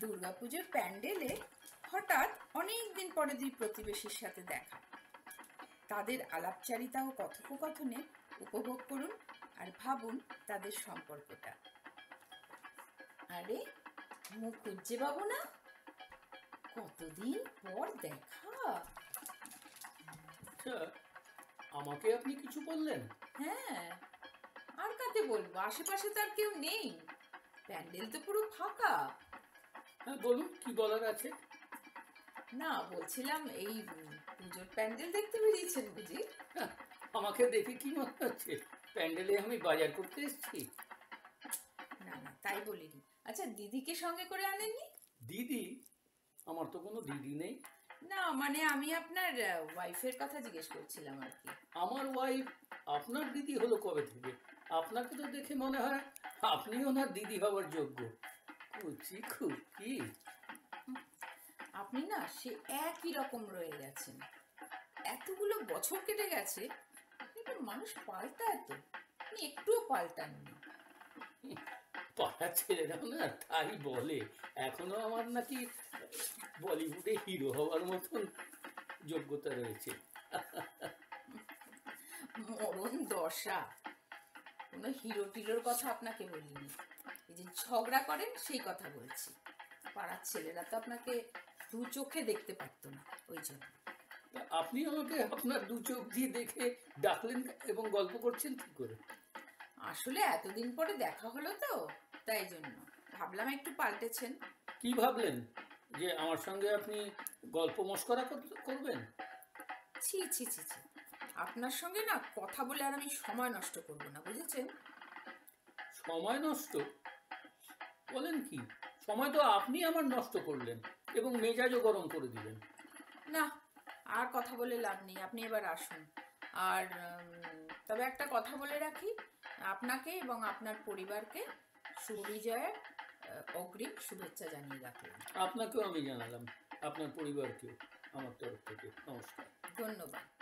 দুর্গাপুজোর প্যান্ডেলে হঠাৎ অনেক দিন পরে দুই প্রতিবেশীর সাথে দেখা। তাদের আলাপচারিতা ও কথোপকথনে উপভোগ করুন আর ভাবুন তাদের সম্পর্কটা। আরে মুখুজ্জে বাবু না? কতদিন পর দেখা? আচ্ছা আমাকে আপনি কিছু বললেন? হ্যাঁ আর কাকে বলব? আশেপাশে তো আর কেউ নেই। প্যান্ডেল তো পুরো ফাঁকা। হ্যাঁ বলুন কি বলার আছে? না বলছিলাম এই পুজোর প্যান্ডেল দেখতে বেরিয়েছেন বুঝি? হ্যাঁ, আমাকে দেখে কি মনে হচ্ছে? প্যান্ডেলে আমি বাজার করতে এসেছি। না না তাই বলিনি। আচ্ছা দিদিকে সঙ্গে করে আনেননি? দিদি? আমার তো কোনো দিদি নেই। না মানে আমি আপনার ওয়াইফের কথা জিজ্ঞেস করছিলাম আর কি। আমার ওয়াইফ আপনার দিদি হলো কবে থেকে? আপনাকে তো দেখে মনে হয় আপনি ওনার দিদি হওয়ার যোগ্য। কুচি খুকি। আপনি না সে একই রকম রয়ে গেছেন। এতগুলো বছর কেটে গেছে কিন্তু মানুষ পাল্টায় তো। আপনি একটুও পাল্টাননি। পাড়ার ছেলেরাও না তাই বলে এখনও আমার নাকি বলিউডে হিরো হওয়ার মতন যোগ্যতা রয়েছে। মরণ দশা। কোনো হিরো টিরোর কথা আপনাকে বলিনি। এই যে ঝগড়া করেন সেই কথা বলছি। পাড়ার ছেলেরা তো আপনাকে দু চোখে দেখতে পারতো না ওই জন্য। আপনি আমাকে আপনার দু চোখ দিয়ে দেখে ডাকলেন এবং গল্প করছেন কি করে? আসলে এতদিন পরে দেখা হলো তো তাই জন্য। ভাবলাম একটু পাল্টেছেন। কি ভাবলেন? যে আমার সঙ্গে আপনি গল্প মস্করা করবেন? ছি ছি ছি ছি। আপনার সঙ্গে না কথা বলে আর আমি সময় নষ্ট করব না বুঝেছেন? সময় নষ্ট? বলেন কি সময় তো আপনি আমার নষ্ট করলেন এবং মেজাজও গরম করে দিলেন। না আর কথা বলে লাভ নেই আপনি এবার আসুন। আর তবে একটা কথা বলে রাখি আপনাকে এবং আপনার পরিবারকে সুবিজয়ের অগ্রিম শুভেচ্ছা জানিয়ে রাখলাম। আপনাকেও আমি জানালাম আপনার পরিবারকেও আমার তরফ থেকে। নমস্কার। ধন্যবাদ।